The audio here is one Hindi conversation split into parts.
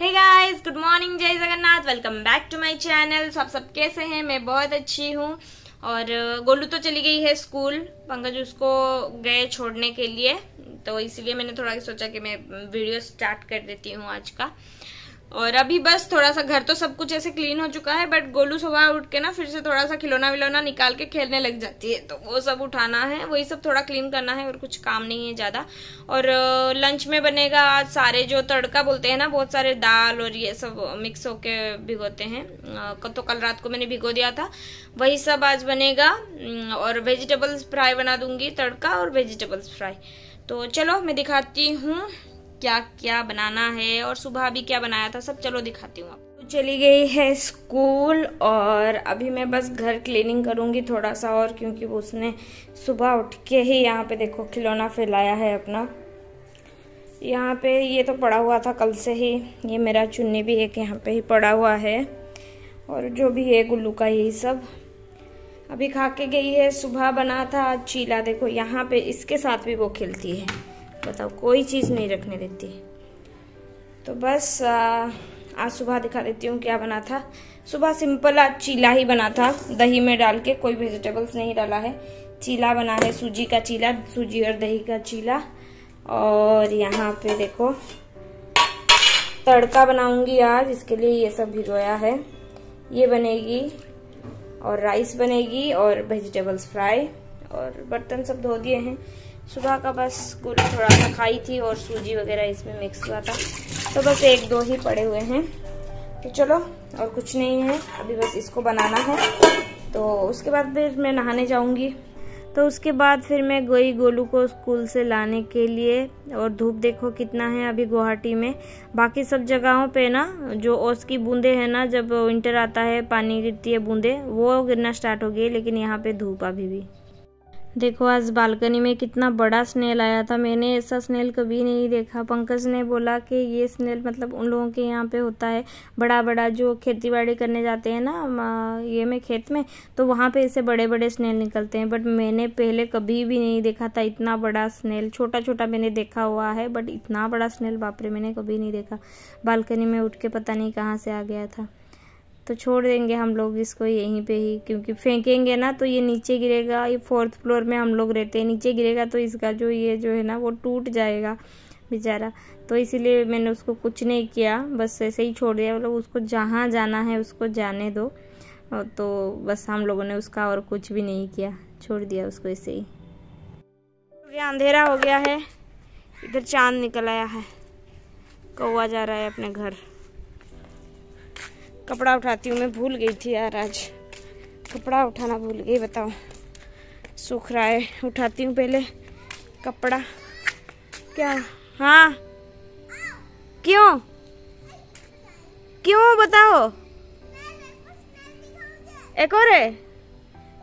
हे गाइस गुड मॉर्निंग जय Jagannath welcome back to my channel सब सब कैसे हैं? मैं बहुत अच्छी हूँ। और गोलू तो चली गई है स्कूल, पंकज उसको गए छोड़ने के लिए। तो इसीलिए मैंने थोड़ा सोचा कि मैं वीडियो स्टार्ट कर देती हूँ आज का। और अभी बस थोड़ा सा घर तो सब कुछ ऐसे क्लीन हो चुका है बट गोलू सुबह उठ के ना फिर से थोड़ा सा खिलौना विलौना निकाल के खेलने लग जाती है। तो वो सब उठाना है, वही सब थोड़ा क्लीन करना है और कुछ काम नहीं है ज़्यादा। और लंच में बनेगा आज सारे जो तड़का बोलते हैं ना, बहुत सारे दाल और ये सब मिक्स होके भिगोते हैं। तो कल रात को मैंने भिगो दिया था। वही सब आज बनेगा और वेजिटेबल्स फ्राई बना दूँगी तड़का और वेजिटेबल्स फ्राई तो चलो, मैं दिखाती हूँ। क्या क्या बनाना है और सुबह भी क्या बनाया था, सब चलो दिखाती हूँ आपको। तो चली गई है स्कूल और अभी मैं बस घर क्लीनिंग करूँगी थोड़ा सा और क्योंकि उसने सुबह उठ के ही यहाँ पे देखो खिलौना फैलाया है अपना। यहाँ पे ये तो पड़ा हुआ था कल से ही, ये मेरा चुन्नी भी एक यहाँ पे ही पड़ा हुआ है और जो भी है गुल्लू का यही सब। अभी खा के गई है, सुबह बना था, चीला देखो यहाँ पे इसके साथ भी वो खेलती है। बताओ, कोई चीज़ नहीं रखने देती। तो बस आज सुबह दिखा देती हूँ क्या बना था। सुबह सिंपल आज चीला ही बना था, दही में डाल के, कोई वेजिटेबल्स नहीं डाला है। चीला बना है, सूजी का चीला, सूजी और दही का चीला। और यहाँ पे देखो, तड़का बनाऊँगी आज, इसके लिए ये सब भिगोया है। ये बनेगी, और राइस बनेगी, और वेजिटेबल्स फ्राई, और बर्तन सब धो दिए हैं। सुबह का बस गुड़ थोड़ा सा खाई थी और सूजी वगैरह इसमें मिक्स हुआ था। तो बस एक दो ही पड़े हुए हैं। तो चलो, और कुछ नहीं है। अभी बस इसको बनाना है। तो उसके बाद फिर मैं नहाने जाऊँगी। तो उसके बाद फिर मैं गई गोलू को स्कूल से लाने के लिए, और धूप देखो कितना है अभी गुवाहाटी में। बाकी सब जगहों पे ना, जो ओस की बूंदे हैं ना, जब विंटर आता है, पानी गिरती है बूंदे, वो गिरना स्टार्ट हो गई लेकिन यहाँ पे धूप अभी भी। देखो, आज बालकनी में कितना बड़ा स्नेल आया था। मैंने ऐसा स्नेल कभी नहीं देखा। पंकज ने बोला कि ये स्नेल मतलब उन लोगों के यहाँ पे होता है बड़ा बड़ा जो खेती बाड़ी करने जाते हैं ना ये में खेत में तो वहाँ पे ऐसे बड़े बड़े स्नेल निकलते हैं। बट मैंने पहले कभी भी नहीं देखा था इतना बड़ा स्नेल। छोटा छोटा मैंने देखा हुआ है, बट इतना बड़ा स्नेल बापरे मैंने कभी नहीं देखा। बालकनी में उठ के पता नहीं कहाँ से आ गया था। तो छोड़ देंगे हम लोग इसको यहीं पे ही, क्योंकि फेंकेंगे ना तो ये नीचे गिरेगा, ये फोर्थ फ्लोर में हम लोग रहते हैं। नीचे गिरेगा तो इसका जो ये जो है ना वो टूट जाएगा बेचारा। तो इसीलिए मैंने उसको कुछ नहीं किया, बस ऐसे ही छोड़ दिया। मतलब उसको जहाँ जाना है उसको जाने दो। तो बस हम लोगों ने उसका और कुछ भी नहीं किया, छोड़ दिया उसको ऐसे ही। अंधेरा हो गया है। इधर चाँद निकल आया है। कौआ जा रहा है अपने घर। कपड़ा उठाती हूँ, मैं भूल गई थी यार आज। कपड़ा उठाना भूल गई, बताओ। सूख रहा है, उठाती हूँ पहले कपड़ा। क्या? हाँ। क्यों? क्यों, बताओ। एक और है।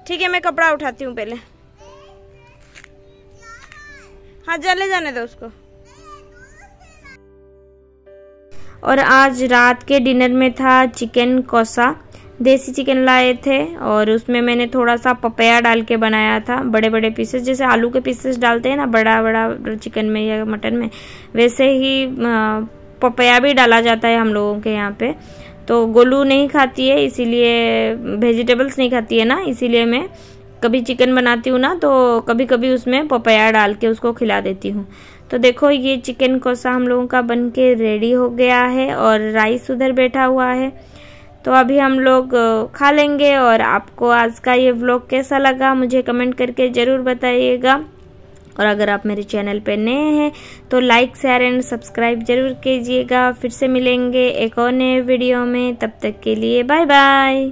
ठीक है, मैं कपड़ा उठाती हूँ पहले। हाँ जले जाने दो उसको। और आज रात के डिनर में था चिकन कोसा। देसी चिकन लाए थे और उसमें मैंने थोड़ा सा पपया डाल के बनाया था बड़े बड़े पीसेस जैसे आलू के पीसेस डालते हैं ना बड़ा बड़ा चिकन में या मटन में, वैसे ही पपया भी डाला जाता है हम लोगों के यहाँ पे। तो गोलू नहीं खाती है, इसीलिए वेजिटेबल्स नहीं खाती है ना, इसीलिए मैं कभी चिकन बनाती हूँ ना तो कभी कभी उसमें पपया डाल के उसको खिला देती हूँ। तो देखो, ये चिकन कोसा हम लोगों का बन के रेडी हो गया है और राइस उधर बैठा हुआ है। तो अभी हम लोग खा लेंगे और आपको आज का ये व्लॉग कैसा लगा मुझे कमेंट करके ज़रूर बताइएगा। और अगर आप मेरे चैनल पे नए हैं तो लाइक शेयर एंड सब्सक्राइब ज़रूर कीजिएगा। फिर से मिलेंगे एक और नए वीडियो में। तब तक के लिए बाय बाय